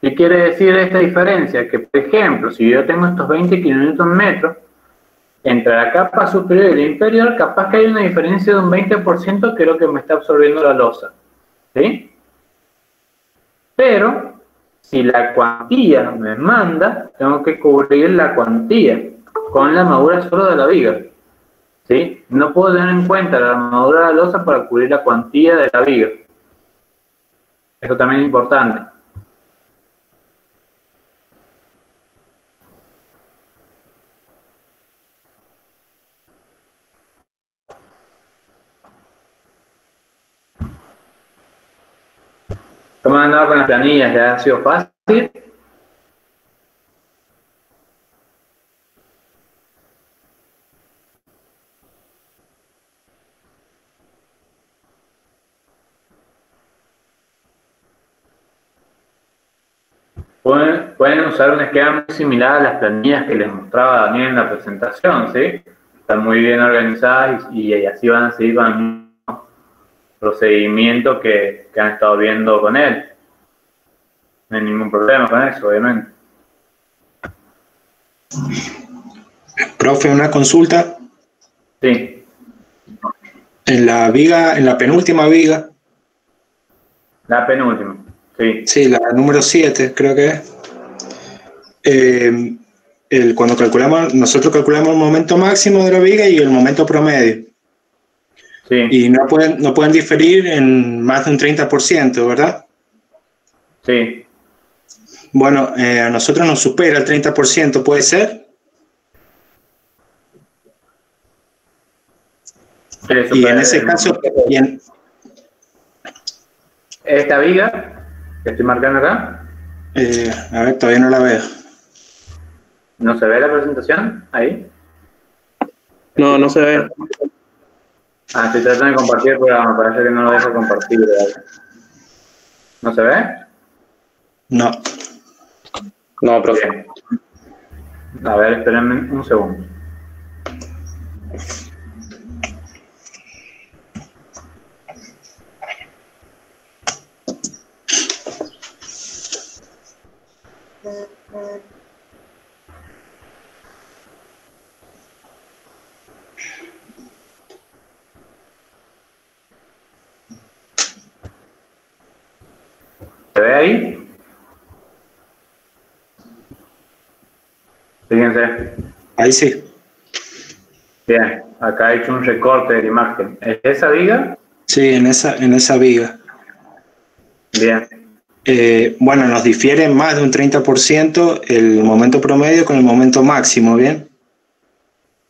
¿Qué quiere decir esta diferencia? Que, por ejemplo, si yo tengo estos 20 kN, entre la capa superior y la inferior, capaz que hay una diferencia de un 20% que es lo que me está absorbiendo la losa. ¿Sí? Pero, si la cuantía me manda, tengo que cubrir la cuantía con la madura solo de la viga. ¿Sí? No puedo tener en cuenta la madura de la losa para cubrir la cuantía de la viga. Eso también es importante. ¿Cómo han andado con las planillas? ¿Ya ha sido fácil? Pueden, usar un esquema muy similar a las planillas que les mostraba Daniel en la presentación, ¿sí? Están muy bien organizadas y, así van a seguir con el mismo procedimiento que, que han estado viendo con él. No hay ningún problema con eso, obviamente. Profe, una consulta. Sí. En la viga, en la penúltima viga. La penúltima. Sí. la número 7 creo que es. Eh, el, cuando calculamos, nosotros calculamos el momento máximo de la viga y el momento promedio. Sí. Y no pueden, no pueden diferir en más de un 30%, ¿verdad? Sí. Bueno, eh, a nosotros nos supera el 30%, ¿puede ser? y en ese caso... ¿Esta viga? ¿Qué estoy marcando acá? Eh, a ver, todavía no la veo. ¿No se ve la presentación? Ahí. No, no se ve. Ah, estoy tratando de compartir el programa, parece que no lo dejo compartir. ¿No se ve? No. No, profe. A ver, espérenme un segundo. ¿Se ve ahí? Fíjense. Ahí sí. Bien, acá he hecho un recorte de la imagen. ¿Es esa viga? Sí, en esa, en esa viga. Bien. Eh, bueno, nos difiere más de un 30% el momento promedio con el momento máximo, ¿bien?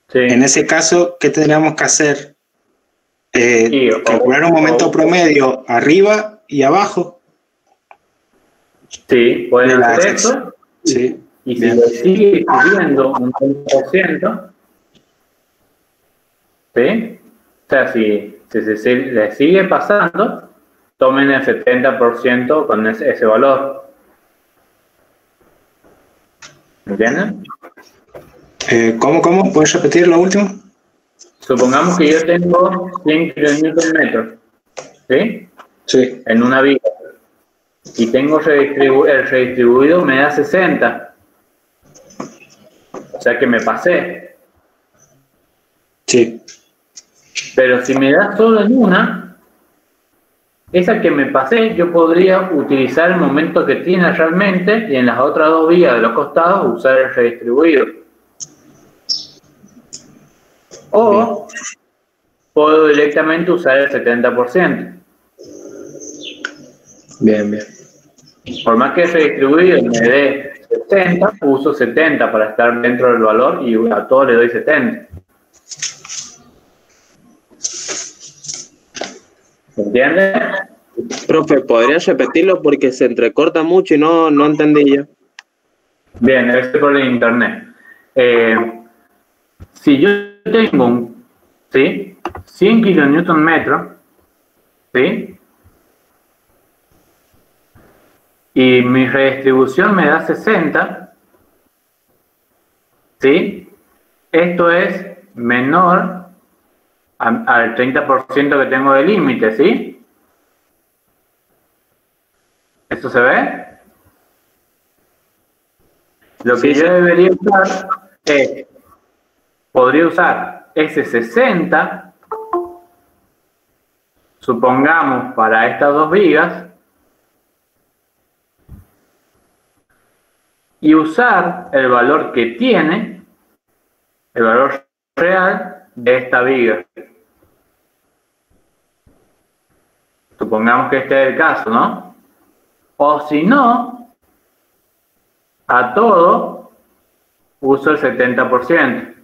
Sí. En ese caso, ¿qué tendríamos que hacer? Eh, calcular un momento promedio arriba y abajo. Sí, pueden hacer eso. Sí. Y si le sigue subiendo un 30%, ¿sí? O sea, si, si se le sigue pasando, tomen el 70% con ese, valor. ¿Entienden? Eh, ¿Cómo, cómo? ¿Puedes repetir lo último? Supongamos que yo tengo 100 kN, ¿sí? Sí. En una viga. Y tengo el redistribuido me da 60. O sea que me pasé. Sí. Pero si me da solo en una, esa que me pasé, yo podría utilizar el momento que tiene realmente y en las otras dos vías de los costados usar el redistribuido. O puedo directamente usar el 70%. Bien, bien. Por más que redistribuido me dé 60, uso 70 para estar dentro del valor y a todo le doy 70. ¿Entiendes? Profe, ¿podría repetirlo? Porque se entrecorta mucho y no, no entendí yo. Bien, este por el internet. Eh, si yo tengo ¿sí? 100 kilonewton metro, ¿sí? Y mi redistribución me da 60, ¿sí? Esto es menor al 30% que tengo de límite, ¿sí? ¿Esto se ve? Lo que yo debería usar es, podría usar ese 60, supongamos para estas dos vigas, y usar el valor que tiene, el valor real de esta viga. Supongamos que este es el caso, ¿no? O si no, a todo uso el 70%.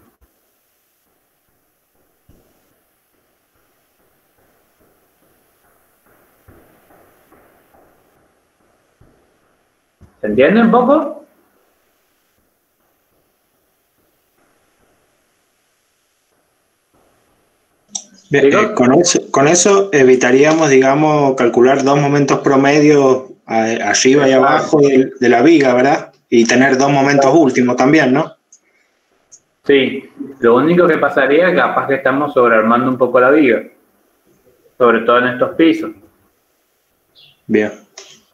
¿Se entiende un poco? Eh, con, eso, evitaríamos, digamos, calcular dos momentos promedios arriba y abajo de, la viga, ¿verdad? Y tener dos momentos últimos también, ¿no? Sí, lo único que pasaría es que capaz que estamos sobrearmando un poco la viga, sobre todo en estos pisos. Bien.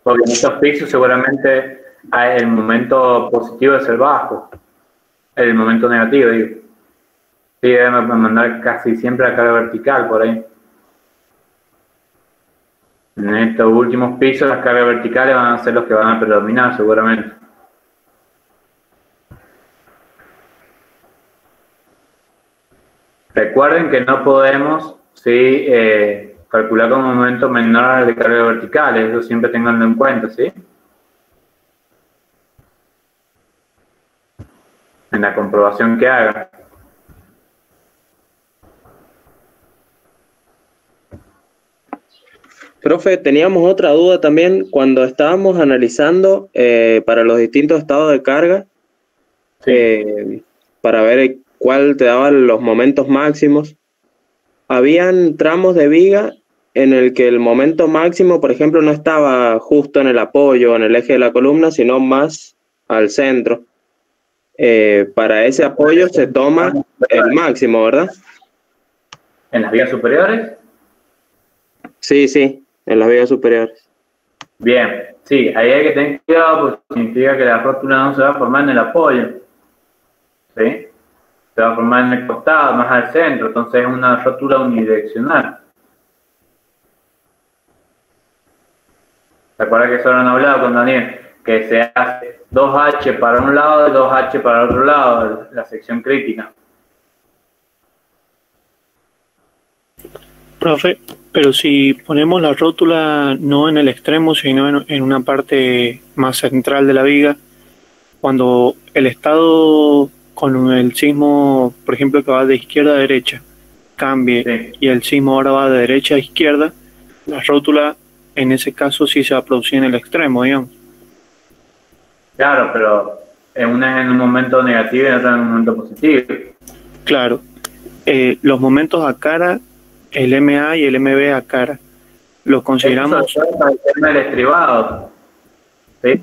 Porque en estos pisos seguramente el momento positivo es el bajo, el momento negativo, digo. Sí, deben mandar casi siempre a carga vertical por ahí. En estos últimos pisos las cargas verticales van a ser los que van a predominar seguramente. Recuerden que no podemos sí, eh, calcular con un momento menor de carga vertical, eso siempre tenganlo en cuenta, ¿sí? En la comprobación que hagan. Profe, teníamos otra duda también cuando estábamos analizando eh, para los distintos estados de carga, eh, para ver cuál te daba los momentos máximos. Habían tramos de viga en el que el momento máximo, por ejemplo, no estaba justo en el apoyo, en el eje de la columna, sino más al centro. Eh, para ese apoyo se toma el máximo, ¿verdad? ¿En las vigas superiores? Sí, sí en las vigas superiores. Bien, sí, ahí hay que tener cuidado porque significa que la rótula no se va a formar en el apoyo. ¿Sí? Se va a formar en el costado, más al centro, entonces es una rótula unidireccional. ¿Se acuerda que eso lo han hablado con Daniel? Que se hace 2H para un lado y 2H para el otro lado, la sección crítica. Profe, pero si ponemos la rótula no en el extremo, sino en, una parte más central de la viga, cuando el estado con el sismo, por ejemplo, que va de izquierda a derecha, cambie y el sismo ahora va de derecha a izquierda, la rótula en ese caso sí se va a producir en el extremo, digamos. Claro, pero en una es en un momento negativo y en otra en un momento positivo. Claro. Eh, los momentos a cara el MA y el MB a cara. Los consideramos. el estribado. ¿sí?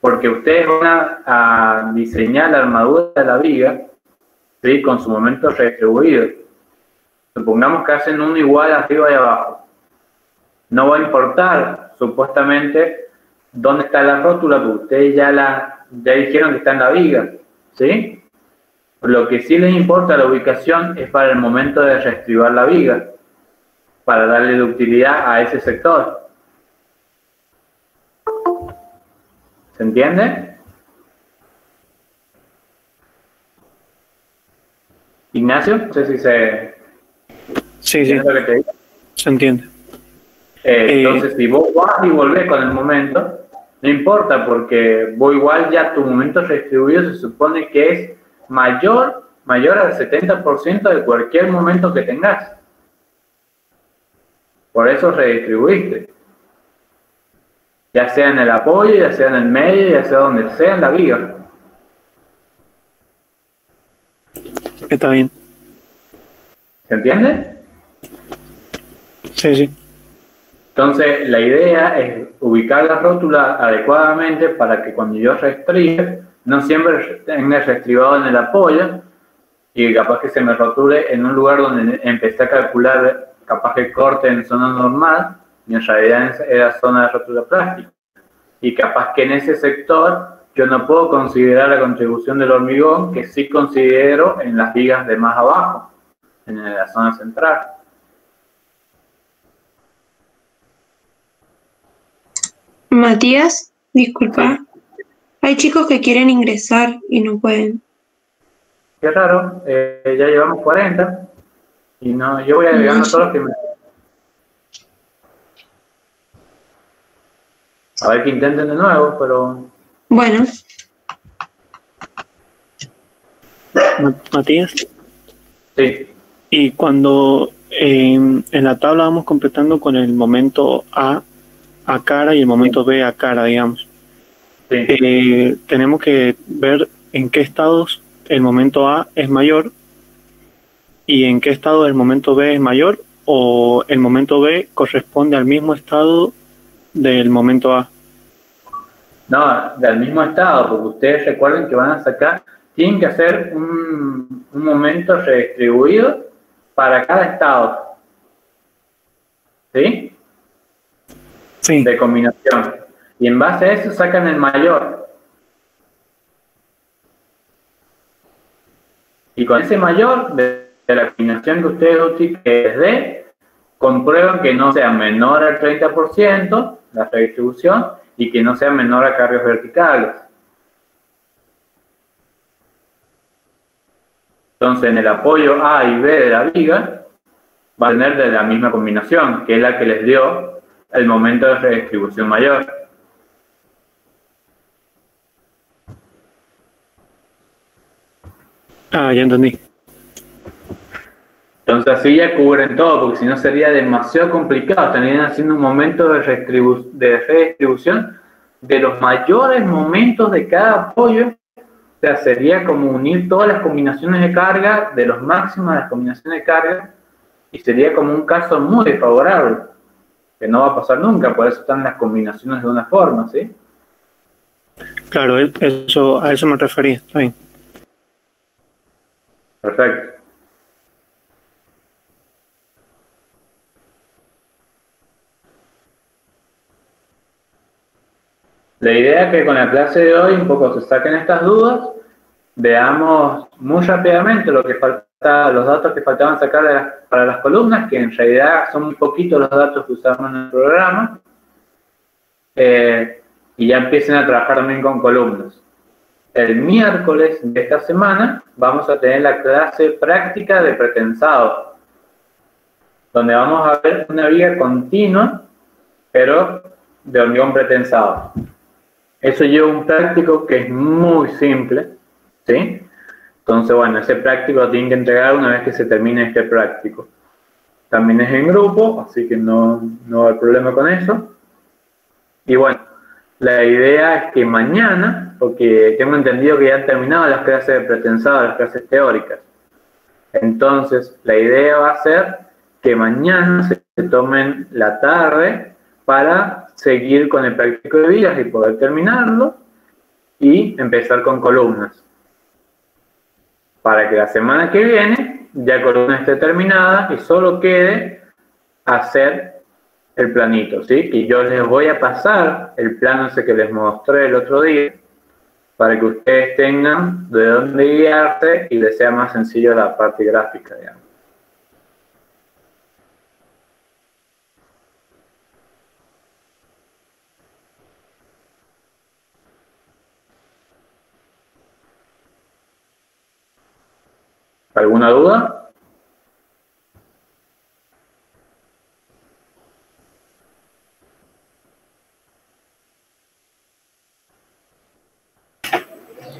Porque ustedes van a, diseñar la armadura de la viga ¿sí? con su momento redistribuido. Supongamos que hacen uno igual arriba y abajo. No va a importar, supuestamente, dónde está la rótula, porque ustedes ya, la, ya dijeron que está en la viga. ¿Sí? Lo que sí les importa la ubicación es para el momento de reestribar la viga, para darle ductilidad a ese sector. ¿Se entiende? Ignacio, no sé si se... Sí, sí. Se entiende. Eh, entonces, si vos vas y volvés con el momento, no importa porque vos igual ya tu momento redistribuido se supone que es mayor, mayor al 70% de cualquier momento que tengas. Por eso redistribuiste. Ya sea en el apoyo, ya sea en el medio, ya sea donde sea en la viga. Está bien. ¿Se entiende? Sí, sí. Entonces, la idea es ubicar la rótula adecuadamente para que cuando yo restringe, no siempre tenga restribado en el apoyo y capaz que se me rotule en un lugar donde empecé a calcular capaz que corte en zona normal y en realidad era zona de rotura plástica. Y capaz que en ese sector yo no puedo considerar la contribución del hormigón que sí considero en las vigas de más abajo, en la zona central. Matías, disculpa. Hay chicos que quieren ingresar y no pueden. Qué raro, eh, ya llevamos 40 y no, yo voy agregando a todos los que me... A ver que intenten de nuevo, pero... Bueno. Matías. Sí. Y cuando eh, en la tabla vamos completando con el momento A a cara y el momento B a cara, digamos. Eh, tenemos que ver en qué estados el momento A es mayor y en qué estado el momento B es mayor o el momento B corresponde al mismo estado del momento A. No, del mismo estado, porque ustedes recuerden que van a sacar, tienen que hacer un, un momento redistribuido para cada estado. ¿Sí? Sí. De combinación. Y en base a eso sacan el mayor. Y con ese mayor de, la combinación que ustedes utilicen, que es comprueban que no sea menor al 30% la redistribución y que no sea menor a cargos verticales. Entonces, en el apoyo A y B de la viga, va a tener de la misma combinación, que es la que les dio el momento de redistribución mayor. Ah, ya entendí. Entonces así ya cubren todo, porque si no sería demasiado complicado. Estarían haciendo un momento de, de redistribución de los mayores momentos de cada apoyo. O sea, sería como unir todas las combinaciones de carga, de los máximos de las combinaciones de carga, y sería como un caso muy desfavorable, que no va a pasar nunca, por eso están las combinaciones de una forma, ¿sí? Claro, eso, a eso me refería, está bien. Perfecto. La idea es que con la clase de hoy un poco se saquen estas dudas, veamos muy rápidamente lo que falta, los datos que faltaban sacar para las columnas, que en realidad son muy poquitos los datos que usamos en el programa, eh, y ya empiecen a trabajar también con columnas. El miércoles de esta semana vamos a tener la clase práctica de pretensado, donde vamos a ver una vía continua, pero de hormigón pretensado. Eso lleva un práctico que es muy simple, ¿sí? Entonces, bueno, ese práctico lo tienen que entregar una vez que se termine este práctico. También es en grupo, así que no, no hay problema con eso. Y bueno, la idea es que mañana, porque tengo entendido que ya han terminado las clases de pretensado, las clases teóricas. Entonces, la idea va a ser que mañana se tomen la tarde para seguir con el práctico de vías y poder terminarlo y empezar con columnas. Para que la semana que viene ya columna esté terminada y solo quede hacer el planito, ¿sí? Y yo les voy a pasar el plano ese que les mostré el otro día para que ustedes tengan de dónde guiarse y les sea más sencillo la parte gráfica, digamos. ¿Alguna duda?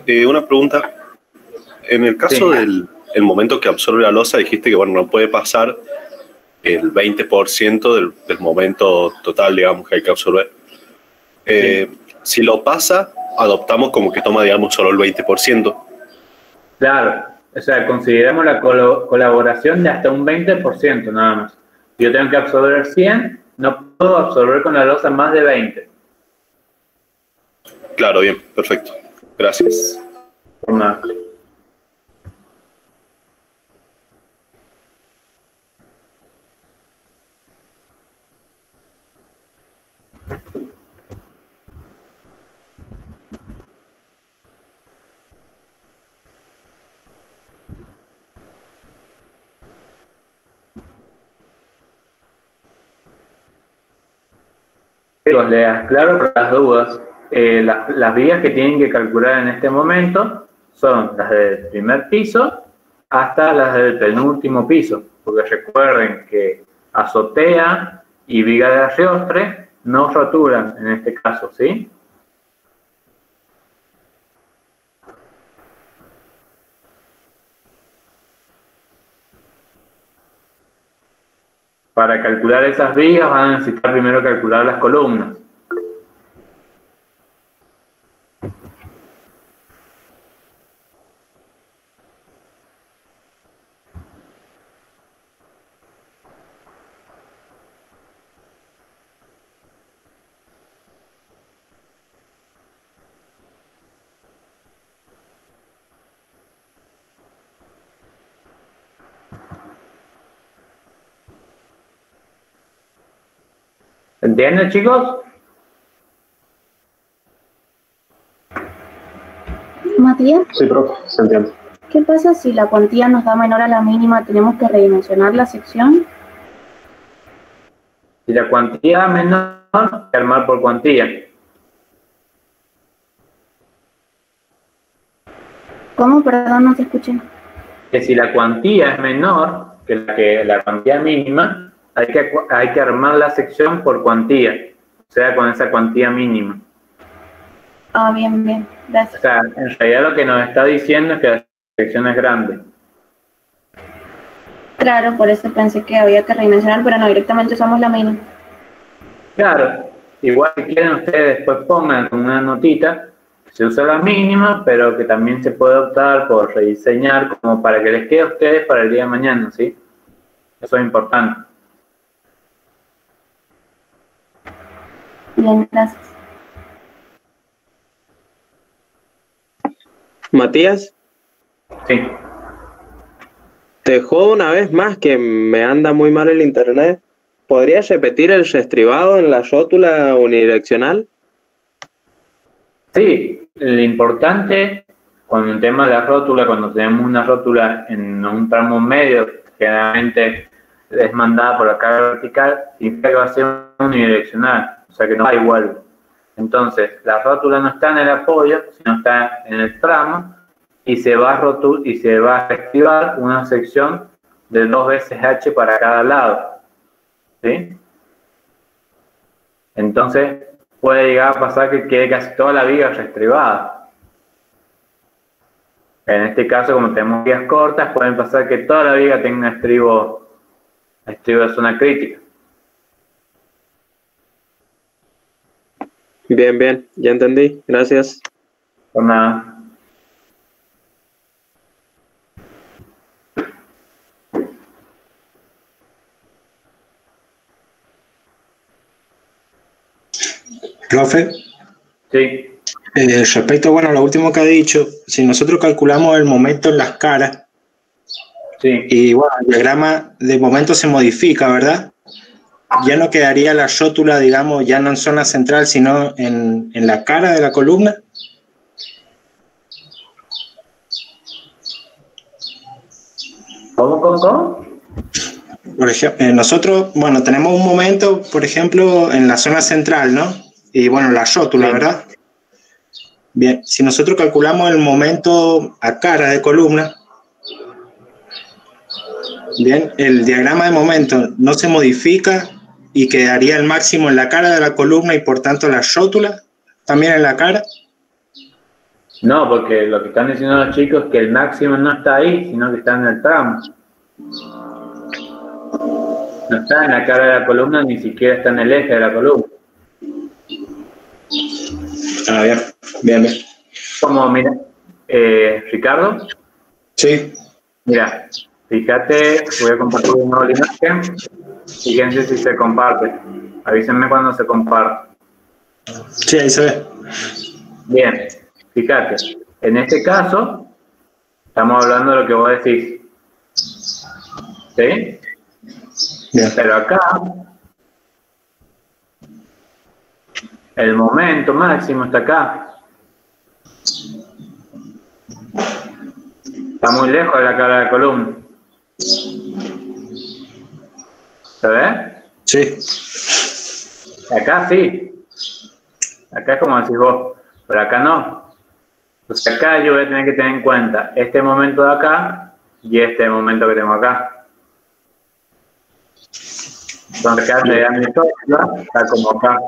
Eh, una pregunta. En el caso del el momento que absorbe la losa, dijiste que bueno, no puede pasar el 20% del, del momento total, digamos, que hay que absorber. Eh, si lo pasa, adoptamos como que toma, digamos, solo el 20%. Claro, o sea, consideramos la colaboración de hasta un 20% nada más. Si yo tengo que absorber 100, no puedo absorber con la losa más de 20. Claro, bien, perfecto. Gracias. Una... los leas claro para las dudas. Eh, las vías que tienen que calcular en este momento son las del primer piso hasta las del penúltimo piso, porque recuerden que azotea y viga de arreostre no roturan en este caso, ¿sí? Para calcular esas vigas van a necesitar primero calcular las columnas. ¿Entienden, chicos? Matías. Sí, profe, se entiende. ¿Qué pasa si la cuantía nos da menor a la mínima? ¿Tenemos que redimensionar la sección? Si la cuantía es menor, hay que armar por cuantía. ¿Cómo? Perdón, no te escuché. Que si la cuantía es menor que la, que la cuantía mínima, hay que, hay que armar la sección por cuantía, o sea, con esa cuantía mínima. Ah, bien, bien, gracias. O sea, en realidad lo que nos está diciendo es que la sección es grande. Claro, por eso pensé que había que redimensionar, pero no, directamente usamos la mínima. Claro, igual que quieren ustedes después pongan una notita, se usa la mínima, pero que también se puede optar por rediseñar como para que les quede a ustedes para el día de mañana, ¿sí? Eso es importante. Bien, gracias. Matías. Sí. Te jodo una vez más que me anda muy mal el internet. ¿Podrías repetir el restribado en la rótula unidireccional? Sí, lo importante con el tema de la rótula, cuando tenemos una rótula en un tramo medio, generalmente es mandada por la carga vertical, significa que va a ser unidireccional o sea que no va igual. Entonces, la rótula no está en el apoyo, sino está en el tramo y se va a rotul y se va a activar una sección de dos veces H para cada lado. ¿Sí? Entonces, puede llegar a pasar que quede casi toda la viga restribada. En este caso, como tenemos vigas cortas, pueden pasar que toda la viga tenga estribo, estribo de zona crítica. Bien, bien, ya entendí. Gracias. Por nada. Profe. Sí. Eh, respecto, bueno, a lo último que ha dicho, si nosotros calculamos el momento en las caras, sí. y bueno, el diagrama de momento se modifica, ¿verdad? Ya no quedaría la rótula, digamos, ya no en zona central, sino en, la cara de la columna. ¿Cómo, cómo, cómo? Por ejemplo, eh, nosotros, bueno, tenemos un momento, por ejemplo, en la zona central, ¿no? Y bueno, la rótula, ¿verdad? Bien, si nosotros calculamos el momento a cara de columna, bien, el diagrama de momento no se modifica y quedaría el máximo en la cara de la columna y por tanto la rótula también en la cara? No, porque lo que están diciendo los chicos es que el máximo no está ahí, sino que está en el tramo. No está en la cara de la columna, ni siquiera está en el eje de la columna. Ah, bien, bien, bien. Como, mira, eh, Ricardo. Sí. Mira, fíjate, voy a compartir un nuevo imagen. Fíjense si se comparte. Avísenme cuando se comparte. Sí, ahí se ve. Bien, fíjate. En este caso, estamos hablando de lo que vos decís. ¿Sí? Bien. Pero acá, el momento máximo está acá. Está muy lejos de la cara de la columna. ¿Se ve? Sí. Acá sí. Acá es como decís vos, pero acá no. Entonces acá yo voy a tener que tener en cuenta este momento de acá y este momento que tengo acá. Entonces acá le dan mi está como acá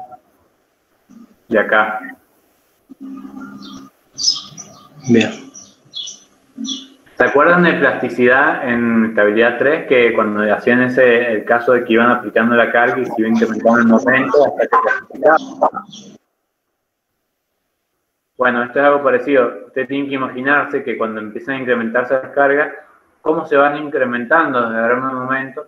y acá. Bien. ¿Se acuerdan de plasticidad en estabilidad 3 que cuando hacían ese el caso de que iban aplicando la carga y se iba incrementando el momento Bueno, esto es algo parecido. Usted tiene que imaginarse que cuando empiezan a incrementarse las cargas, cómo se van incrementando desde el momento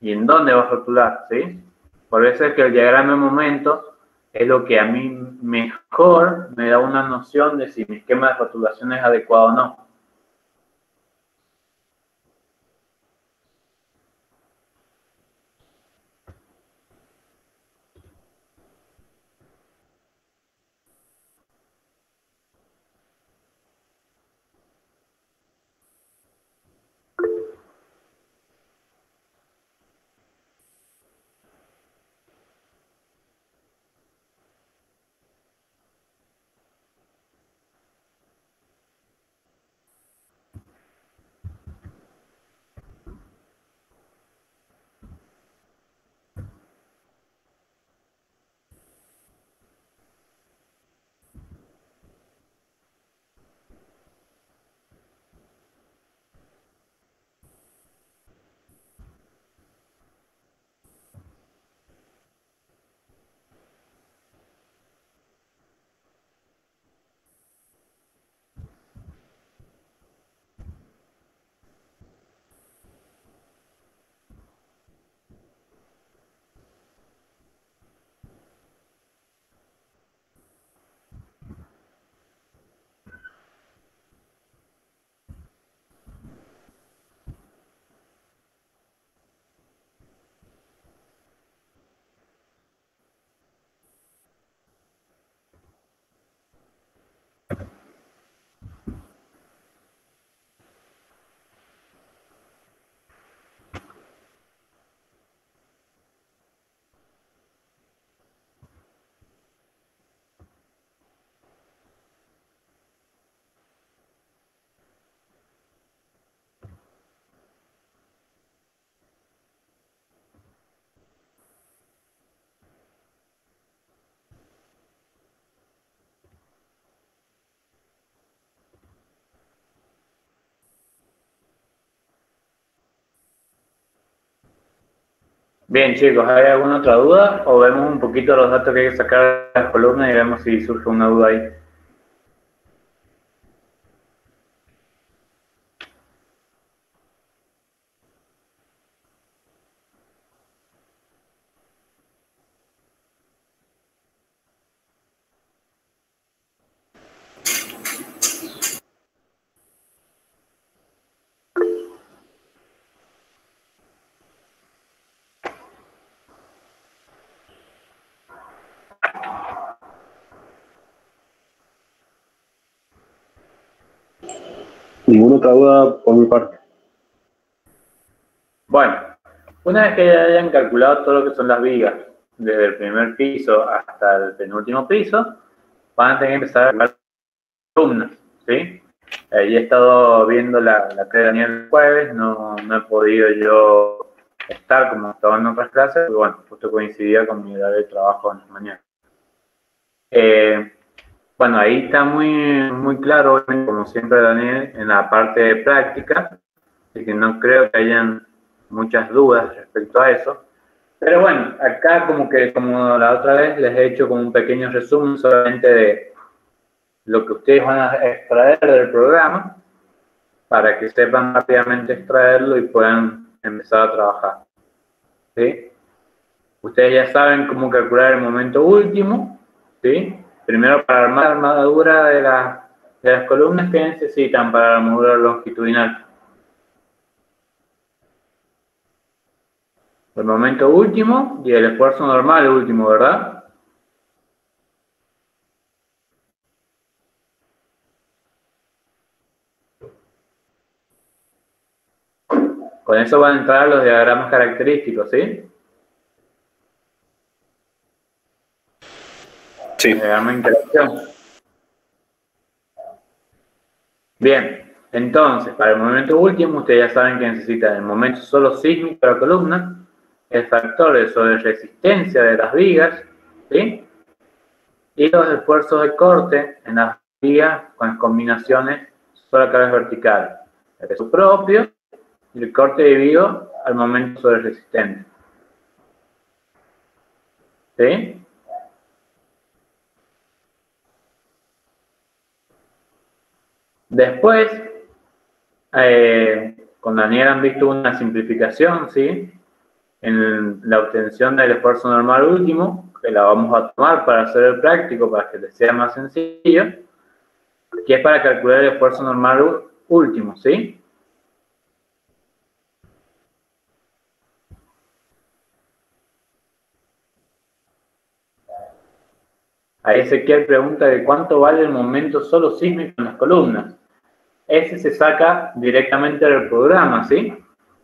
y en dónde va a rotular, ¿sí? Por eso es que el diagrama de momento es lo que a mí mejor me da una noción de si mi esquema de rotulación es adecuado o no. Bien, chicos, ¿hay alguna otra duda? ¿O vemos un poquito los datos que hay que sacar de las columnas y vemos si surge una duda ahí? Ninguna otra duda por mi parte. Bueno, una vez que ya hayan calculado todo lo que son las vigas, desde el primer piso hasta el penúltimo piso, van a tener que empezar a calcular columnas, ¿sí? he estado viendo la, la clase de Daniel el jueves, no, no he podido yo estar como estaba en otras clases, pero bueno, justo coincidía con mi horario de trabajo en mañana. Eh, bueno, ahí está muy, muy claro, como siempre Daniel, en la parte de práctica, así que no creo que hayan muchas dudas respecto a eso. Pero bueno, acá como que como la otra vez les he hecho como un pequeño resumen solamente de lo que ustedes van a extraer del programa para que sepan rápidamente extraerlo y puedan empezar a trabajar. ¿sí? Ustedes ya saben cómo calcular el momento último, ¿sí? Primero, para armar la armadura de, de las columnas que necesitan para la armadura longitudinal. El momento último y el esfuerzo normal último, ¿verdad? Con eso van a entrar los diagramas característicos, ¿sí? Sí. interacción. Bien, entonces, para el momento último, ustedes ya saben que necesitan el momento solo sísmico de la columna, el factor de sobre resistencia de las vigas, ¿sí? y los esfuerzos de corte en las vigas con combinaciones sobre cargas verticales. El peso propio y el corte de vigo al momento sobre resistente. ¿Sí? Después, eh, con Daniel han visto una simplificación, ¿sí? En la obtención del esfuerzo normal último, que la vamos a tomar para hacer el práctico, para que les sea más sencillo, que es para calcular el esfuerzo normal último, ¿sí? Ahí Ezequiel pregunta de cuánto vale el momento solo sísmico en las columnas. Ese se saca directamente del programa, ¿sí?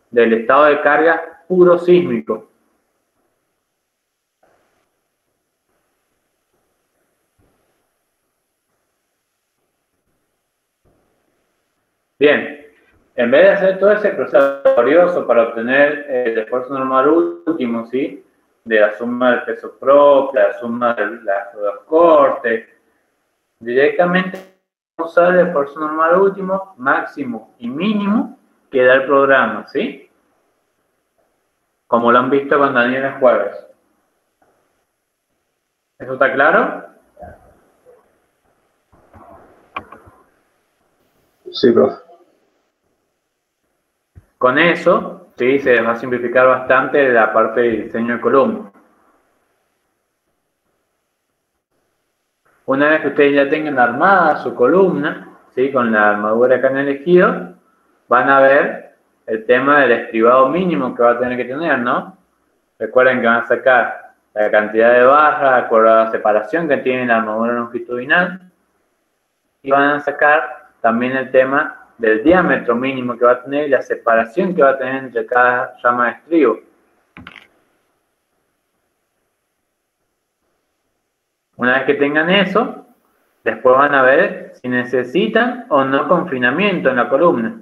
Del estado de carga puro sísmico. Bien, en vez de hacer todo ese proceso laborioso para obtener el esfuerzo normal último, ¿sí? de la suma del peso propio, la suma de los cortes. Directamente usar el esfuerzo normal último, máximo y mínimo que da el programa, ¿sí? Como lo han visto con Daniel el jueves. ¿Eso está claro? Sí, profe. Con eso, ¿sí? Se va a simplificar bastante la parte de diseño de columna. Una vez que ustedes ya tengan armada su columna, ¿sí? Con la armadura que han elegido, van a ver el tema del estribado mínimo que va a tener que tener, ¿no? Recuerden que van a sacar la cantidad de barras de la separación que tiene la armadura longitudinal y van a sacar también el tema del diámetro mínimo que va a tener y la separación que va a tener entre cada llama de estribo. Una vez que tengan eso, después van a ver si necesitan o no confinamiento en la columna.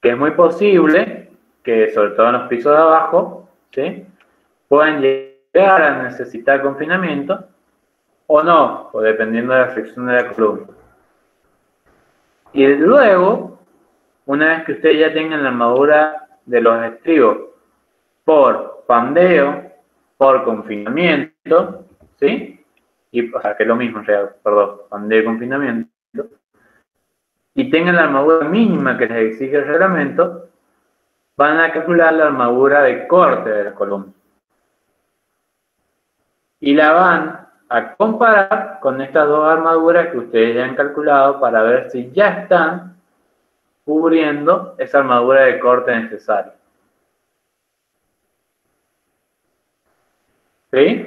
Que es muy posible que, sobre todo en los pisos de abajo, ¿sí? pueden llegar a necesitar confinamiento o no, o dependiendo de la fricción de la columna. Y luego, una vez que ustedes ya tengan la armadura de los estribos por pandeo, por confinamiento, ¿sí? Y, o sea, que es lo mismo, perdón, pandeo y confinamiento, y tengan la armadura mínima que les exige el reglamento, van a calcular la armadura de corte de la columna y la van a comparar con estas dos armaduras que ustedes ya han calculado para ver si ya están cubriendo esa armadura de corte necesaria. ¿Sí?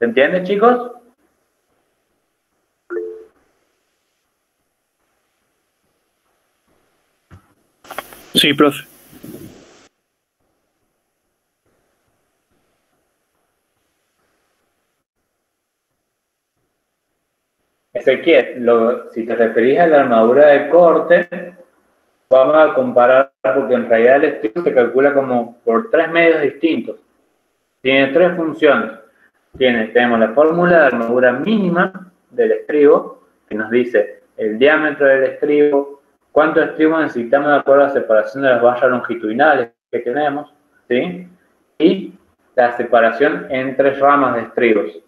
¿Se entiende, chicos? Sí, profe. Ezequiel, si te referís a la armadura de corte, vamos a comparar porque en realidad el estilo se calcula como por tres medios distintos. Tiene tres funciones tenemos la fórmula de armadura mínima del estribo, que nos dice el diámetro del estribo, cuánto estribo necesitamos de acuerdo a la separación de las barras longitudinales que tenemos, ¿sí? Y la separación entre ramas de estribos.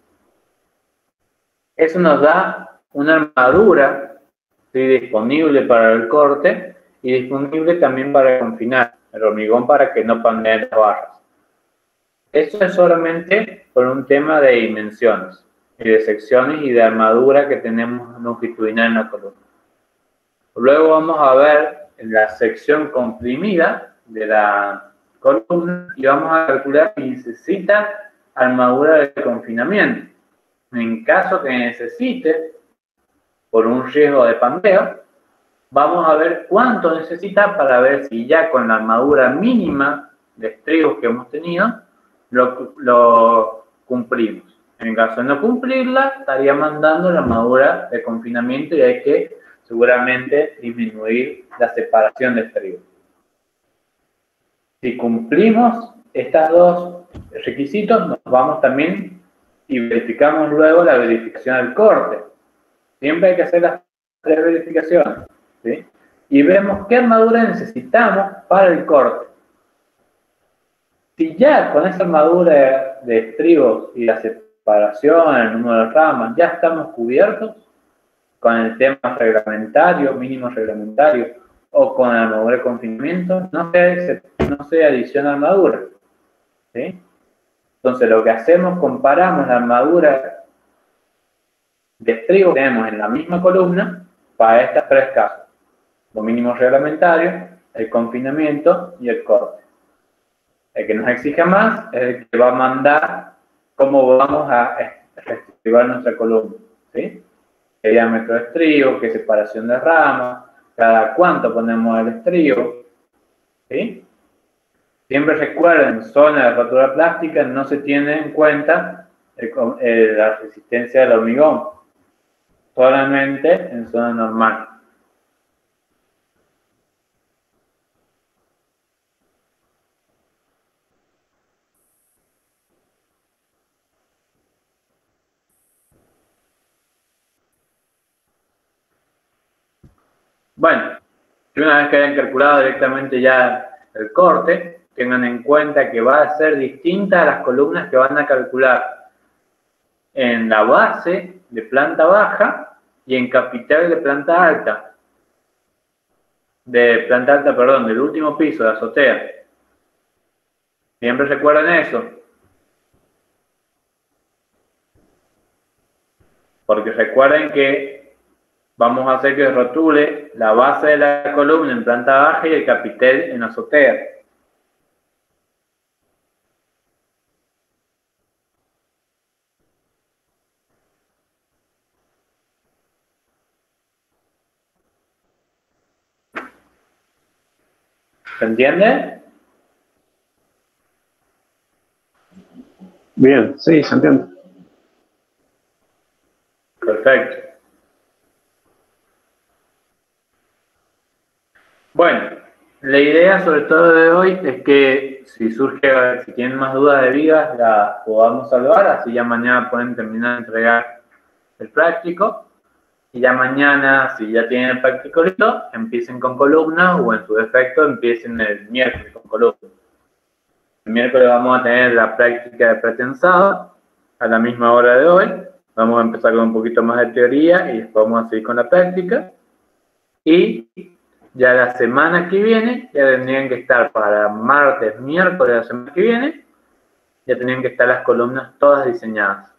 Eso nos da una armadura disponible para el corte y disponible también para confinar el hormigón para que no pandeen las barras. Esto es solamente por un tema de dimensiones y de secciones y de armadura que tenemos longitudinal en la columna. Luego vamos a ver la sección comprimida de la columna y vamos a calcular si necesita armadura de confinamiento. En caso que necesite, por un riesgo de pandeo, vamos a ver cuánto necesita para ver si ya con la armadura mínima de estribos que hemos tenido, lo, lo cumplimos. En caso de no cumplirla, estaría mandando la armadura de confinamiento y hay que seguramente disminuir la separación de estribos. Si cumplimos estos dos requisitos, nos vamos también y verificamos luego la verificación del corte. Siempre hay que hacer las tres verificaciones. ¿sí? Y vemos qué armadura necesitamos para el corte. Si ya con esa armadura de estribos y la separación, el número de ramas, ya estamos cubiertos con el tema reglamentario, mínimo reglamentario, o con armadura de confinamiento, no se, no se adiciona armadura. ¿sí? Entonces lo que hacemos, comparamos la armadura de estribo que tenemos en la misma columna para estas tres casos. Lo mínimo reglamentario, el confinamiento y el corte. El que nos exige más es el que va a mandar cómo vamos a reestructurar nuestra columna. ¿sí? ¿Qué diámetro de estribo? ¿Qué separación de ramas? ¿Cada cuánto ponemos el estribo? ¿Sí? Siempre recuerden, en zona de rotura plástica no se tiene en cuenta la resistencia del hormigón, solamente en zona normal. Bueno, y una vez que hayan calculado directamente ya el corte, tengan en cuenta que va a ser distinta a las columnas que van a calcular en la base de planta baja y en capital de planta alta. De planta alta, perdón, del último piso de azotea. Siempre recuerden eso. Porque recuerden que vamos a hacer que rotule la base de la columna en planta baja y el capitel en azotea. ¿Se entiende? Bien, sí, se entiende. Perfecto. Bueno, la idea sobre todo de hoy es que si surge, si tienen más dudas de vigas, las podamos salvar, así ya mañana pueden terminar de entregar el práctico. Y ya mañana, si ya tienen el práctico listo, empiecen con columna o en su defecto empiecen el miércoles con columna. El miércoles vamos a tener la práctica de pretensado a la misma hora de hoy. Vamos a empezar con un poquito más de teoría y después vamos a seguir con la práctica. Y ya la semana que viene, ya tendrían que estar para martes, miércoles de la semana que viene, ya tendrían que estar las columnas todas diseñadas.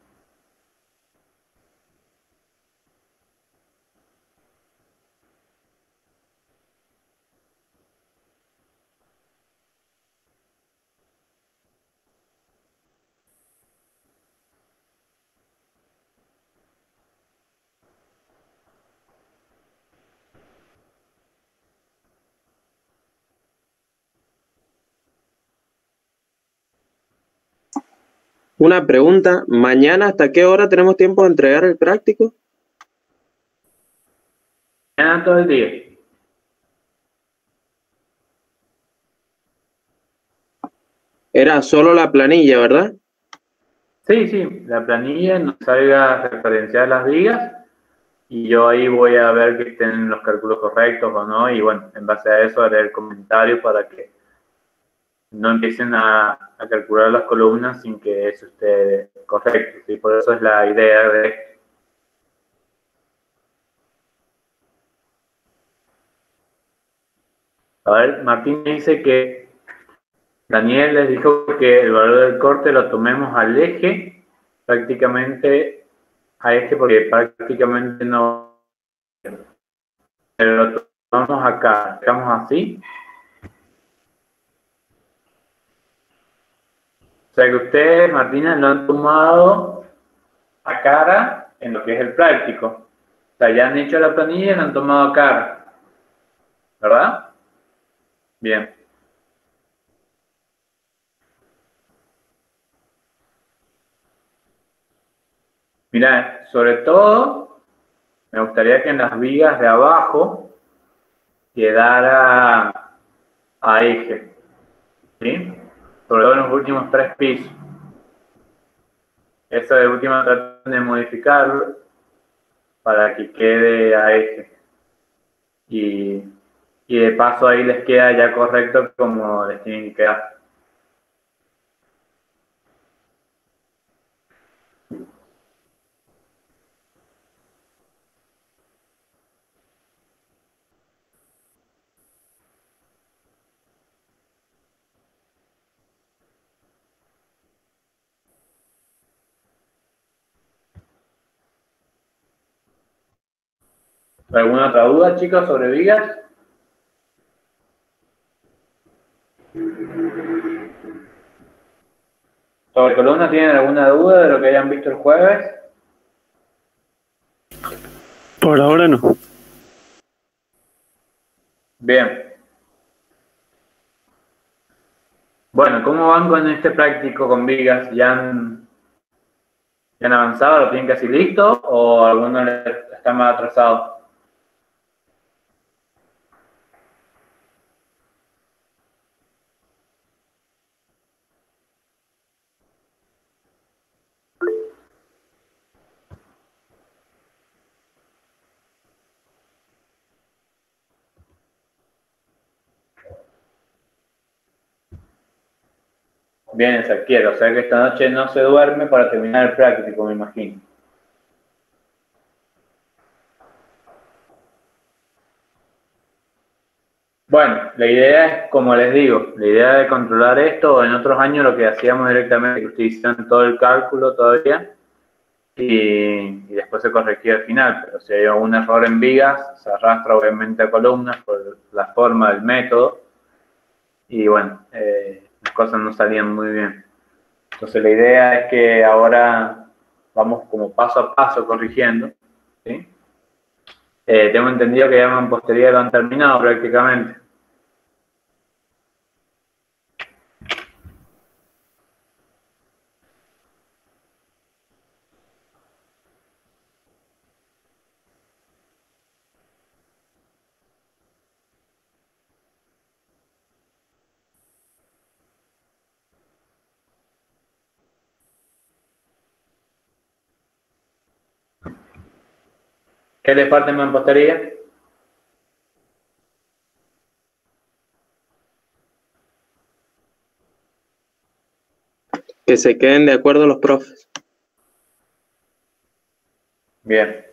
Una pregunta, ¿mañana hasta qué hora tenemos tiempo de entregar el práctico? Mañana todo el día. Era solo la planilla, ¿verdad? Sí, sí, la planilla nos salga referenciar las vigas y yo ahí voy a ver que estén los cálculos correctos o no y bueno, en base a eso haré el comentario para que no empiecen a, calcular las columnas sin que eso esté correcto. y Por eso es la idea de A ver, Martín dice que Daniel les dijo que el valor del corte lo tomemos al eje, prácticamente a este porque prácticamente no pero lo tomamos acá, dejamos así. O sea que ustedes, Martina, lo han tomado a cara en lo que es el práctico. O sea, ya han hecho la planilla y lo han tomado a cara. ¿Verdad? Bien. Mira, sobre todo, me gustaría que en las vigas de abajo quedara a eje. ¿Sí? Sobre todo en los últimos tres pisos. Eso de última tratan de modificarlo para que quede a eje. Y, y de paso ahí les queda ya correcto como les tienen que quedar. ¿Alguna otra duda, chicos, sobre vigas? ¿Sobre columna tienen alguna duda de lo que hayan visto el jueves? Por ahora no. Bien. Bueno, ¿cómo van con este práctico con vigas? ¿Ya han, ya han avanzado? ¿Lo tienen casi listo? ¿O alguno está más atrasado? Bien, quiero, o sea que esta noche no se duerme para terminar el práctico, me imagino. Bueno, la idea es, como les digo, la idea de controlar esto, en otros años lo que hacíamos directamente, hicieron todo el cálculo todavía y, después se corregía al final, pero si hay algún error en vigas, se arrastra obviamente a columnas por la forma del método y bueno, eh, las cosas no salían muy bien. Entonces la idea es que ahora vamos como paso a paso corrigiendo. ¿sí? Eh, tengo entendido que ya en postería lo han terminado prácticamente. ¿Qué le falta en mampostería? Que se queden de acuerdo los profes. Bien.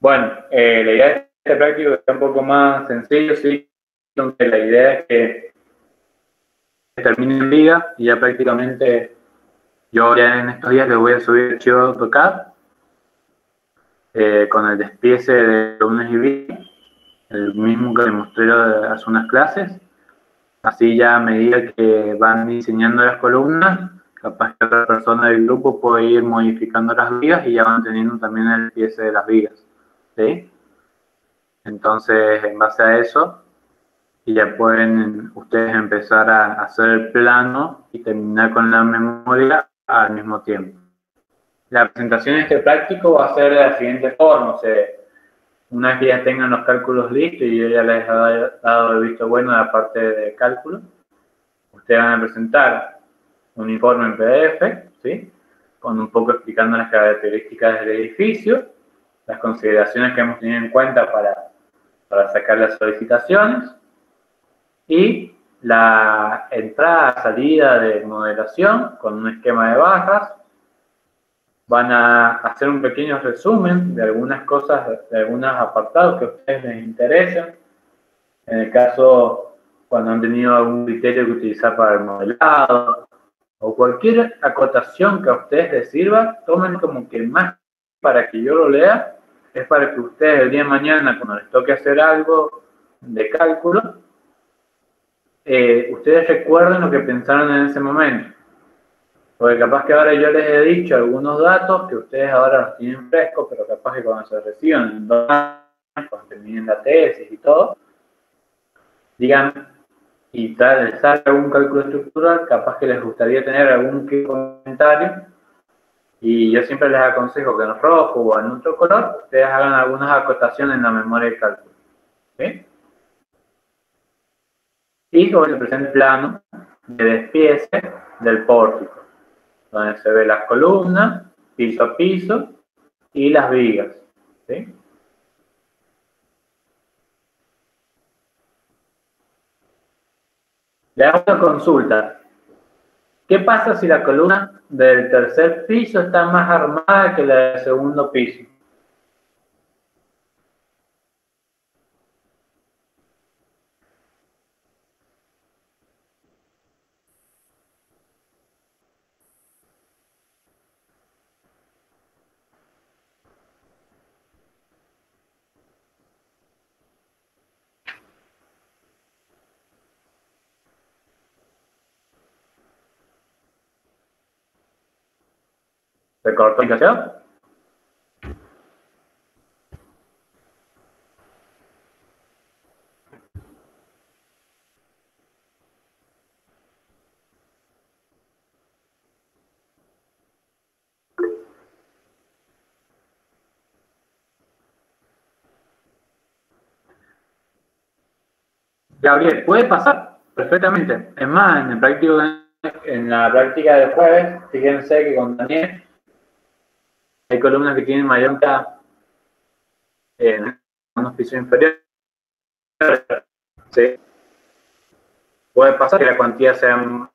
Bueno, eh, la idea de este práctico es un poco más sencillo, sí, aunque la idea es que termine en liga y ya prácticamente yo ya en estos días les voy a subir archivo de AutoCAD eh, con el despiece de columnas y el mismo que les mostré hace unas clases. Así ya a medida que van diseñando las columnas, capaz que otra persona del grupo puede ir modificando las vigas y ya van teniendo también el despiece de las vigas. ¿sí? Entonces, en base a eso, y ya pueden ustedes empezar a hacer el plano y terminar con la memoria al mismo tiempo. La presentación de este práctico va a ser de la siguiente forma, o sea, una vez que ya tengan los cálculos listos y yo ya les he dado el visto bueno de la parte de cálculo, ustedes van a presentar un informe en PDF, ¿sí? con un poco explicando las características del edificio, las consideraciones que hemos tenido en cuenta para, para sacar las solicitaciones, y la entrada-salida de modelación con un esquema de bajas. Van a hacer un pequeño resumen de algunas cosas, de algunos apartados que a ustedes les interesan. En el caso, cuando han tenido algún criterio que utilizar para el modelado, o cualquier acotación que a ustedes les sirva, tomen como que más para que yo lo lea, es para que ustedes el día de mañana, cuando les toque hacer algo de cálculo, eh, ustedes recuerden lo que pensaron en ese momento. Porque capaz que ahora yo les he dicho algunos datos que ustedes ahora los tienen frescos, pero capaz que cuando se reciban, cuando terminen la tesis y todo, digan, y tal, les sale algún cálculo estructural, capaz que les gustaría tener algún comentario. Y yo siempre les aconsejo que en rojo o en otro color, ustedes hagan algunas acotaciones en la memoria de cálculo. ¿sí? Y presenta el plano de despiece del pórtico donde se ve las columnas, piso a piso y las vigas. Le hago una consulta. ¿Qué pasa si la columna del tercer piso está más armada que la del segundo piso? ¿Se cortó la comunicación? Gabriel, puede pasar perfectamente. Es más, en, el práctico, en la práctica del jueves, fíjense que con Daniel hay columnas que tienen mayor en unos pisos inferiores. ¿sí? Puede pasar que la cuantía sea,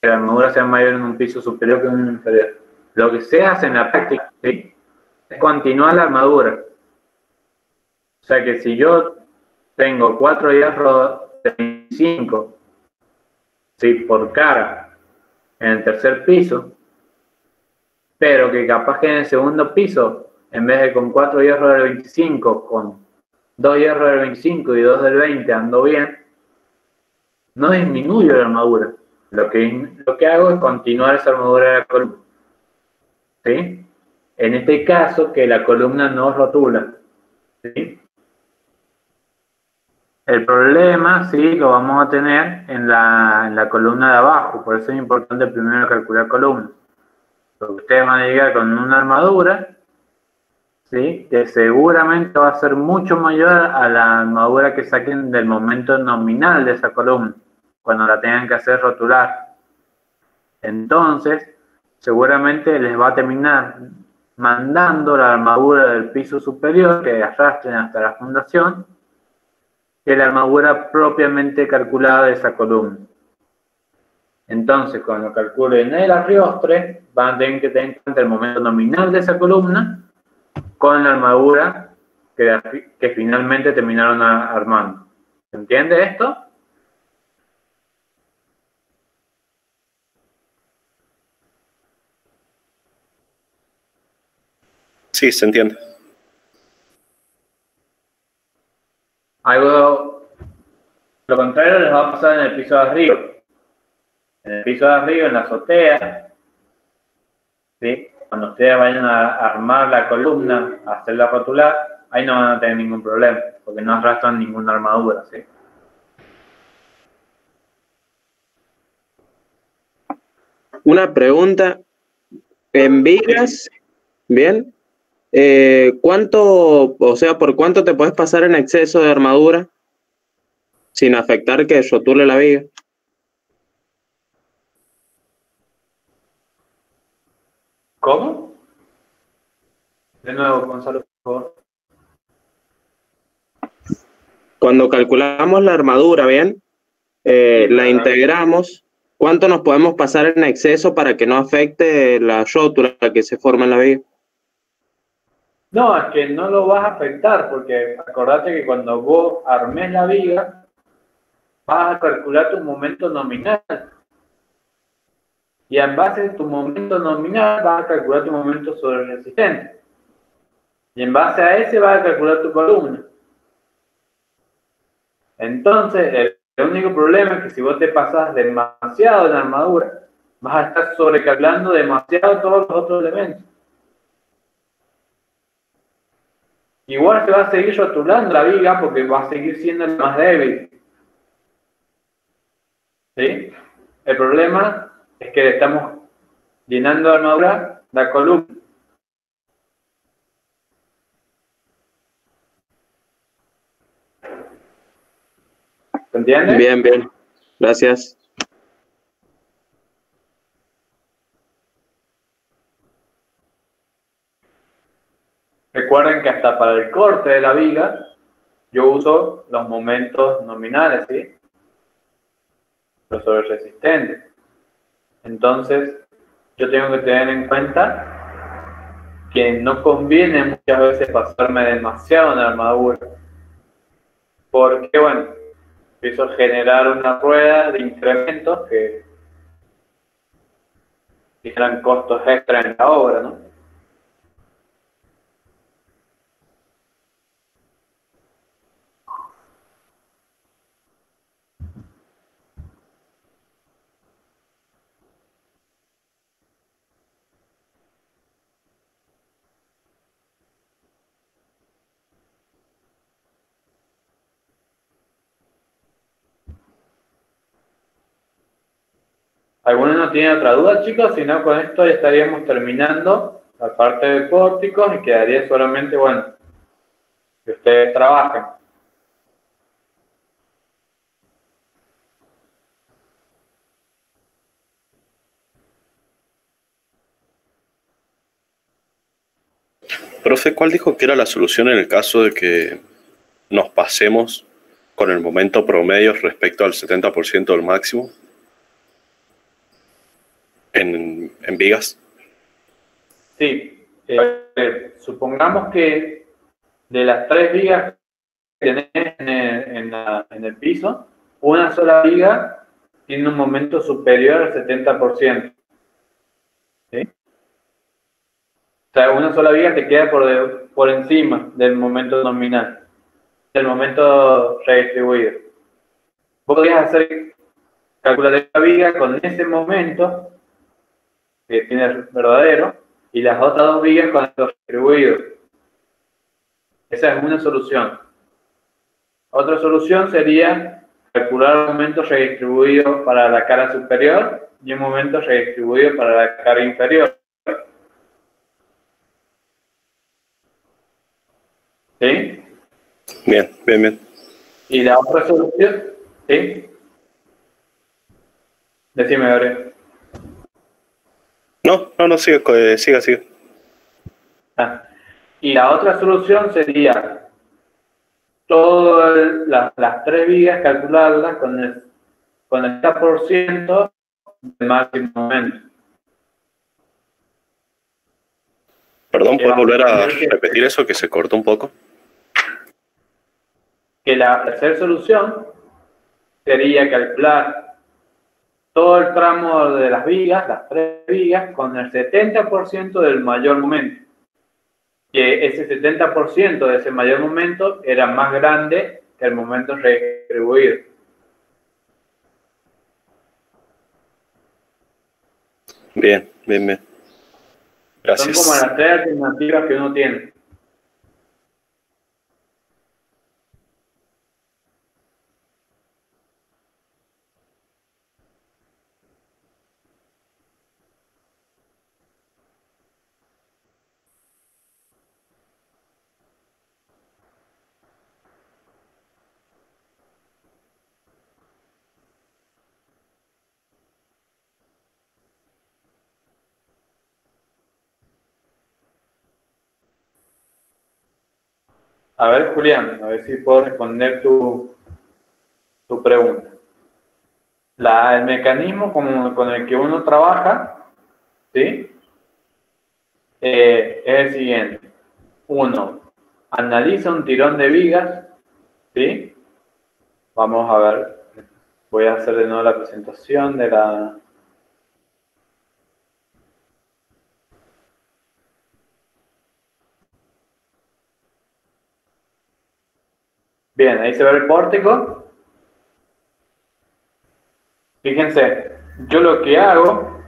que la armadura sea mayor en un piso superior que en un inferior. Lo que se hace en la práctica ¿sí? es continuar la armadura. O sea que si yo tengo cuatro hierros de 25 ¿sí? por cara en el tercer piso, pero que capaz que en el segundo piso, en vez de con cuatro hierros del 25, con dos hierros del 25 y dos del 20 ando bien, no disminuyo la armadura. Lo que, lo que hago es continuar esa armadura de la columna. ¿Sí? En este caso, que la columna no rotula. El problema, sí, lo vamos a tener en la, en la columna de abajo. Por eso es importante primero calcular columna ustedes van a llegar con una armadura, ¿sí? que seguramente va a ser mucho mayor a la armadura que saquen del momento nominal de esa columna, cuando la tengan que hacer rotular. Entonces, seguramente les va a terminar mandando la armadura del piso superior que arrastren hasta la fundación, que la armadura propiamente calculada de esa columna. Entonces, cuando calculen el arriostre, van a tener que tener en cuenta el momento nominal de esa columna con la armadura que, que finalmente terminaron armando. ¿Se entiende esto? Sí, se entiende. Algo, lo contrario les va a pasar en el piso de arriba en el piso de arriba, en la azotea, ¿sí? cuando ustedes vayan a armar la columna, a hacerla rotular, ahí no van a tener ningún problema, porque no arrastran ninguna armadura. ¿sí? Una pregunta. En vigas, bien, eh, ¿cuánto, o sea, por cuánto te puedes pasar en exceso de armadura sin afectar que rotule la viga? ¿Cómo? De nuevo, Gonzalo, por favor. Cuando calculamos la armadura, ¿bien? Eh, la integramos. ¿Cuánto nos podemos pasar en exceso para que no afecte la rótula que se forma en la viga? No, es que no lo vas a afectar, porque acordate que cuando vos armes la viga, vas a calcular tu momento nominal. Y en base a tu momento nominal vas a calcular tu momento sobre resistente. Y en base a ese vas a calcular tu columna. Entonces, el, único problema es que si vos te pasas demasiado en armadura, vas a estar sobrecalculando demasiado todos los otros elementos. Igual se va a seguir rotulando la viga porque va a seguir siendo el más débil. ¿Sí? El problema es que estamos llenando de armadura la columna. ¿Se entiende? Bien, bien. Gracias. Recuerden que hasta para el corte de la viga yo uso los momentos nominales, ¿sí? Los sobre resistentes. Entonces, yo tengo que tener en cuenta que no conviene muchas veces pasarme demasiado en armadura. Porque, bueno, empiezo a generar una rueda de incrementos que generan costos extra en la obra, ¿no? ¿Alguno no tiene otra duda, chicos? Si no, con esto ya estaríamos terminando la parte de pórticos y quedaría solamente, bueno, que ustedes trabajen. Profe, ¿cuál dijo que era la solución en el caso de que nos pasemos con el momento promedio respecto al 70% del máximo? En, vigas? Sí. Eh, supongamos que de las tres vigas que tenés en el, piso, una sola viga tiene un momento superior al 70%. ¿Sí? O sea, una sola viga te queda por, por encima del momento nominal, del momento redistribuido. Podrías hacer calcular la viga con ese momento que tiene verdadero, y las otras dos vigas con los distribuidos. Esa es una solución. Otra solución sería calcular un momento redistribuido para la cara superior y un momento redistribuido para la cara inferior. ¿Sí? Bien, bien, bien. Y la otra solución, ¿sí? Decime, Gabriel. No, no, no, siga, eh, siga, siga. Ah, y la otra solución sería todas las tres vigas calcularlas con el, con el 30% del máximo momento. Perdón, ¿puedes volver a repetir eso que se cortó un poco? Que la tercera solución sería calcular todo el tramo de las vigas, las tres vigas, con el 70% del mayor momento. Que ese 70% de ese mayor momento era más grande que el momento redistribuido. Bien, bien, bien. Gracias. Son como las tres alternativas que uno tiene. A ver, Julián, a ver si puedo responder tu, tu pregunta. El mecanismo con, con, el que uno trabaja, ¿sí? Eh, es el siguiente. Uno, analiza un tirón de vigas, ¿sí? Vamos a ver, voy a hacer de nuevo la presentación de la, Bien, ahí se ve el pórtico. Fíjense, yo lo que hago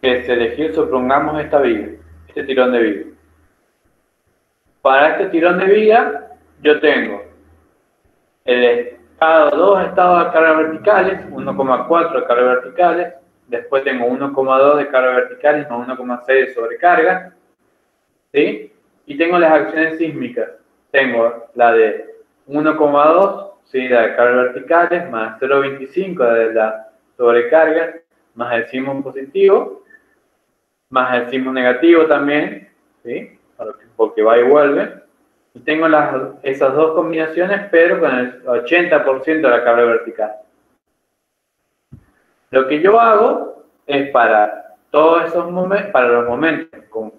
es elegir, supongamos, esta viga, este tirón de viga. Para este tirón de viga, yo tengo el estado, dos estados de carga verticales, 1,4 de carga verticales, después tengo 1,2 de carga verticales más 1,6 de sobrecarga, ¿sí? Y tengo las acciones sísmicas. Tengo la de 1,2, ¿sí? la de carga verticales, más 0,25 de la sobrecarga, más el sismo positivo, más el sismo negativo también, ¿sí? porque va y vuelve. Y tengo las, esas dos combinaciones, pero con el 80% de la carga vertical. Lo que yo hago es para todos esos momentos, para los momentos con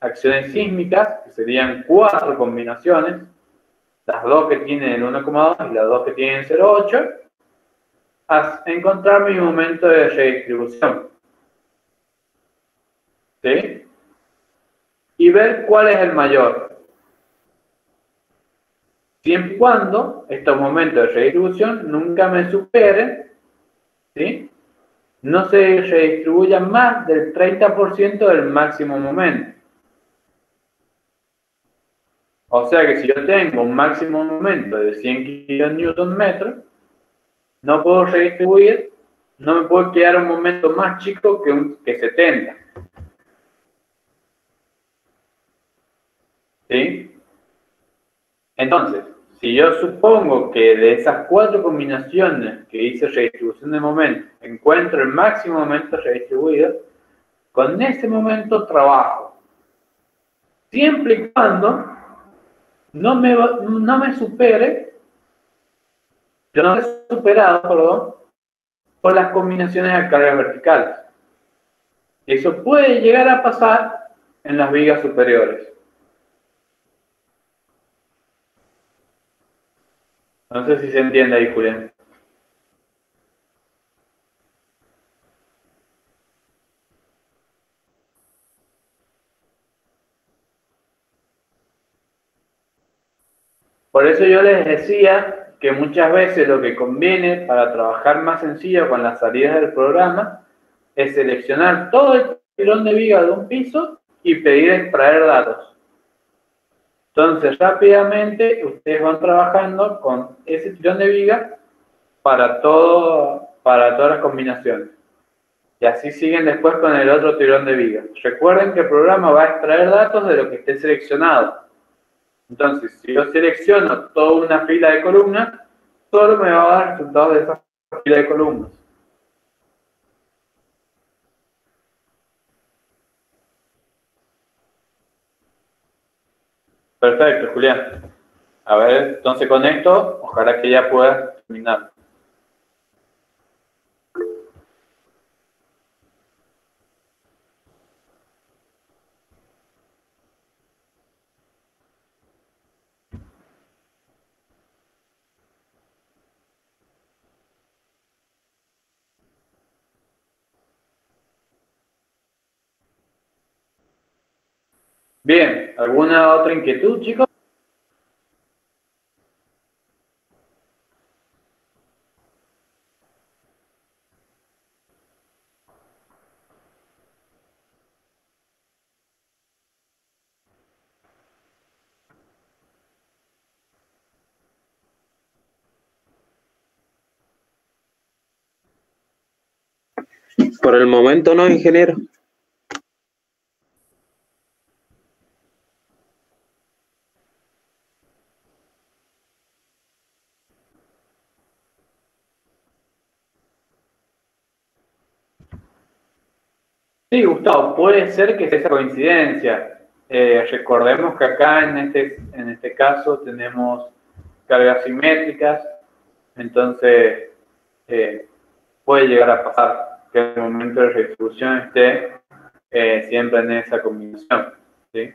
acciones sísmicas, que serían cuatro combinaciones, las dos que tienen el 1,2 y las dos que tienen 0,8, a encontrar mi momento de redistribución. ¿Sí? Y ver cuál es el mayor. Siempre y cuando estos momentos de redistribución nunca me superen, ¿sí? no se redistribuyan más del 30% del máximo momento. O sea que si yo tengo un máximo momento de 100 kNm, no puedo redistribuir, no me puedo quedar un momento más chico que, un, que 70. ¿Sí? Entonces, si yo supongo que de esas cuatro combinaciones que hice redistribución de momento, encuentro el máximo momento redistribuido, con ese momento trabajo. Siempre y cuando no me, no me supere, yo no he superado, perdón, por las combinaciones de carga verticales. Eso puede llegar a pasar en las vigas superiores. No sé si se entiende ahí, Julián. Por eso yo les decía que muchas veces lo que conviene para trabajar más sencillo con las salidas del programa es seleccionar todo el tirón de viga de un piso y pedir extraer datos. Entonces, rápidamente ustedes van trabajando con ese tirón de viga para, todo, para todas las combinaciones. Y así siguen después con el otro tirón de viga. Recuerden que el programa va a extraer datos de lo que esté seleccionado. Entonces, si yo selecciono toda una fila de columnas, solo me va a dar resultados de esa fila de columnas. Perfecto, Julián. A ver, entonces con esto, ojalá que ya pueda terminar. Bien, ¿alguna otra inquietud, chicos? Por el momento no, ingeniero. Sí, Gustavo, puede ser que sea esa coincidencia. Eh, recordemos que acá en este, en este caso tenemos cargas simétricas, entonces eh, puede llegar a pasar que el momento de redistribución esté eh, siempre en esa combinación. ¿sí?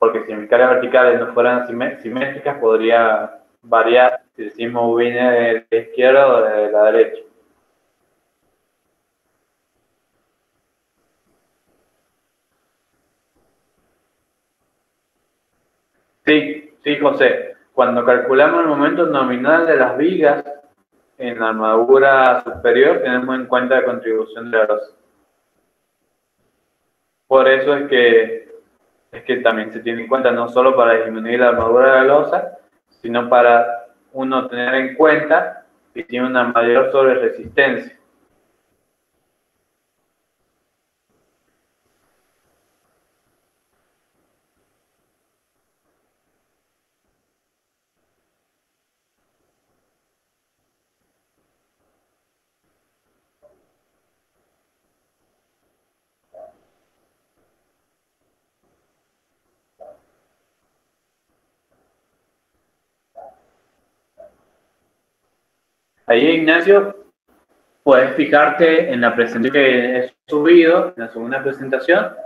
Porque si mis cargas verticales no fueran simétricas, podría variar si sismo viene de la izquierda o de la derecha. Sí, sí, José. cuando calculamos el momento nominal de las vigas en la armadura superior, tenemos en cuenta la contribución de la losa. Por eso es que, es que también se tiene en cuenta no solo para disminuir la armadura de la losa, sino para uno tener en cuenta que tiene una mayor sobre resistencia. Ahí, Ignacio, puedes fijarte en la presentación que he subido, en la segunda presentación.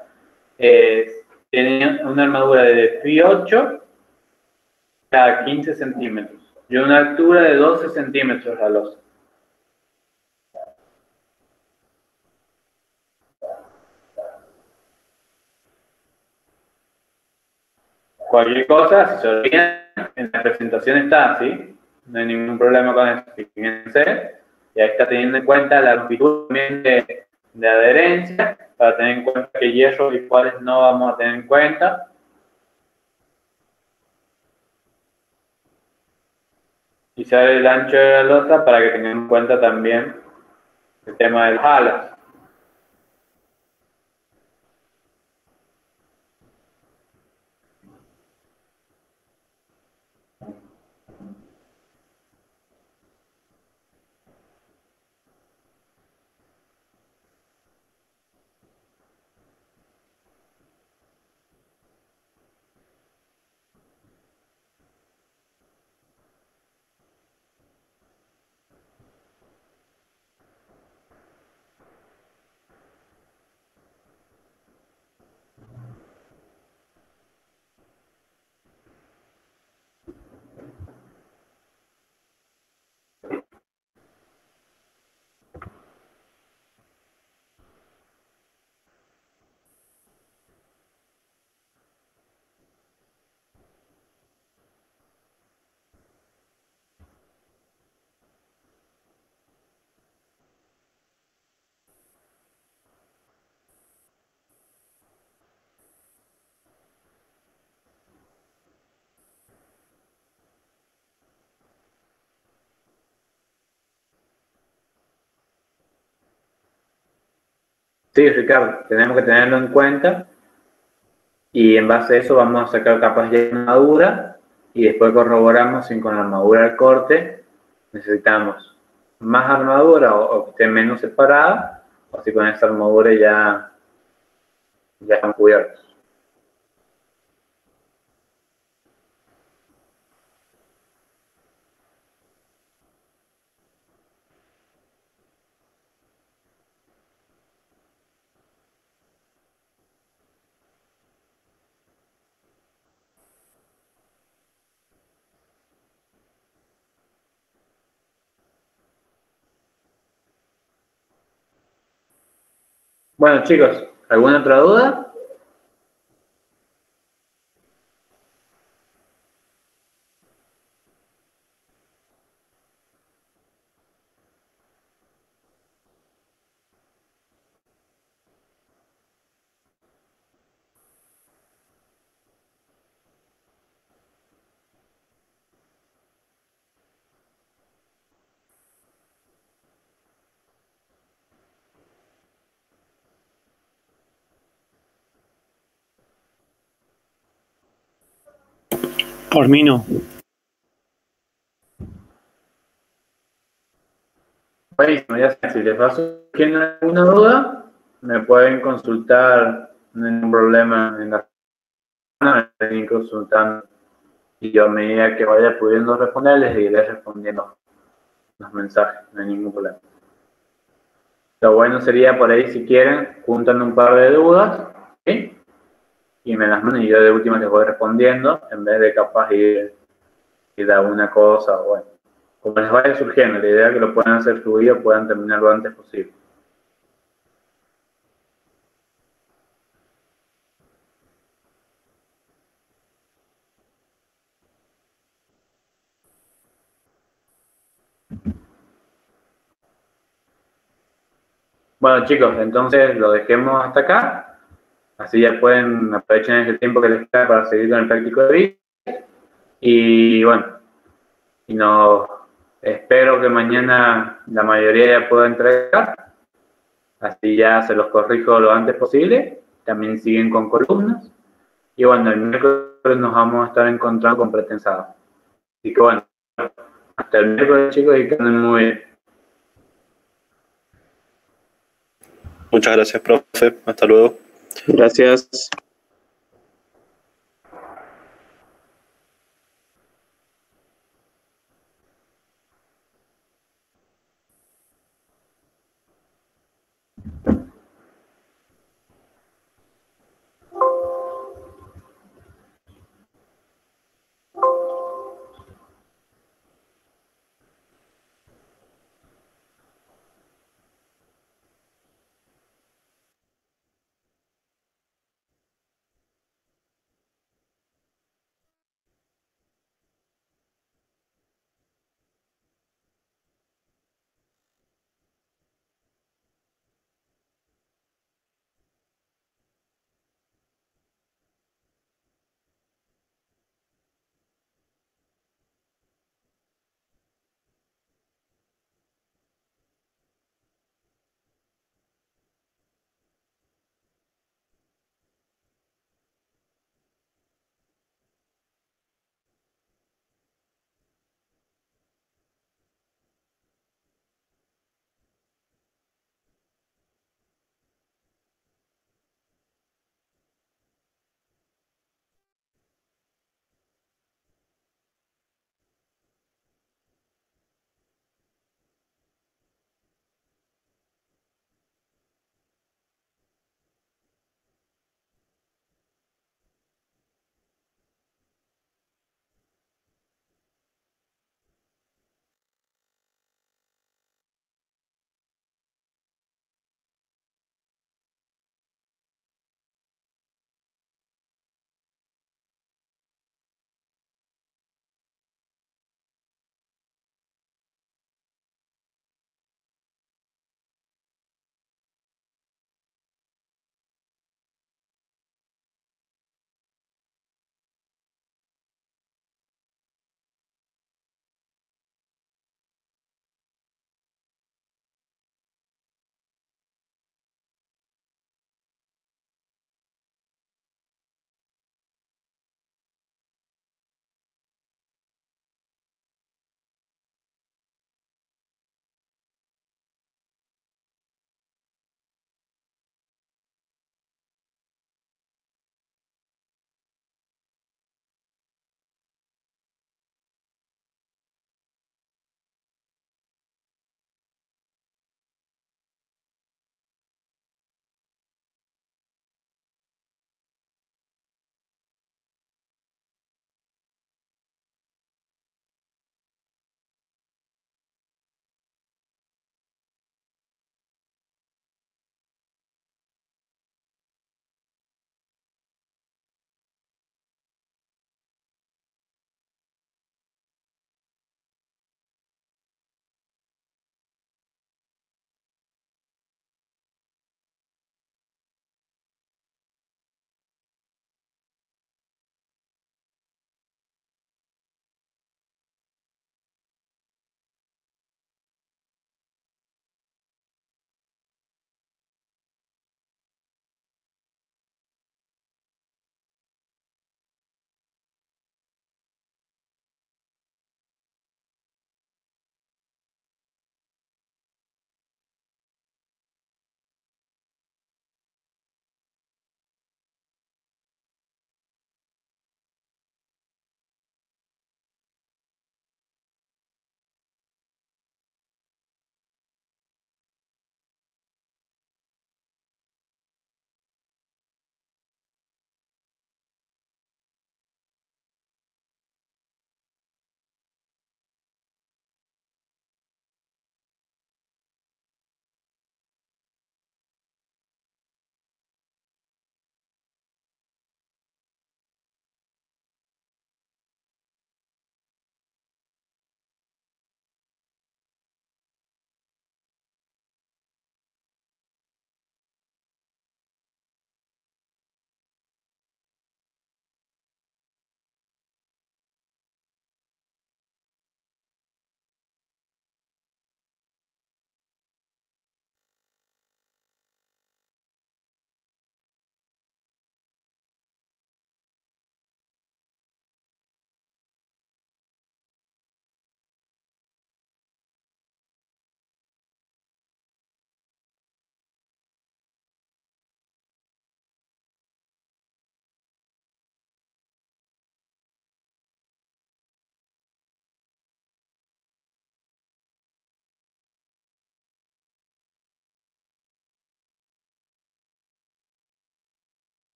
Eh, tiene una armadura de pi 8 a 15 centímetros y una altura de 12 centímetros la losa. Cualquier cosa, si se olvidan, en la presentación está, ¿sí? No hay ningún problema con eso. Fíjense, y ahí está teniendo en cuenta la longitud también de, adherencia, para tener en cuenta que hierros y cuáles no vamos a tener en cuenta. Y sale el ancho de la lota para que tengan en cuenta también el tema de las alas. Sí, Ricardo, tenemos que tenerlo en cuenta y en base a eso vamos a sacar capas de armadura y después corroboramos si con la armadura del corte necesitamos más armadura o, que esté menos separada o si con esa armadura ya, ya están cubiertos. Bueno, chicos, ¿alguna otra duda? Por mí no. Buenísimo, ya sé, si les va surgiendo alguna duda, me pueden consultar, no hay ningún problema en la me pueden consultar y yo a medida que vaya pudiendo responder les iré respondiendo los mensajes, no hay ningún problema. Lo bueno sería por ahí si quieren, juntan un par de dudas y me las mandan y yo de última les voy respondiendo en vez de capaz ir, ir a una cosa o bueno. Como les vaya surgiendo, la idea es que lo puedan hacer fluido, puedan terminar lo antes posible. Bueno chicos, entonces lo dejemos hasta acá. Así ya pueden aprovechar ese tiempo que les queda para seguir con el práctico de vida. Y bueno, y no espero que mañana la mayoría ya pueda entregar. Así ya se los corrijo lo antes posible. También siguen con columnas. Y bueno, el miércoles nos vamos a estar encontrando con pretensado. Así que bueno, hasta el miércoles chicos y que anden muy bien. Muchas gracias, profe. Hasta luego. Gracias.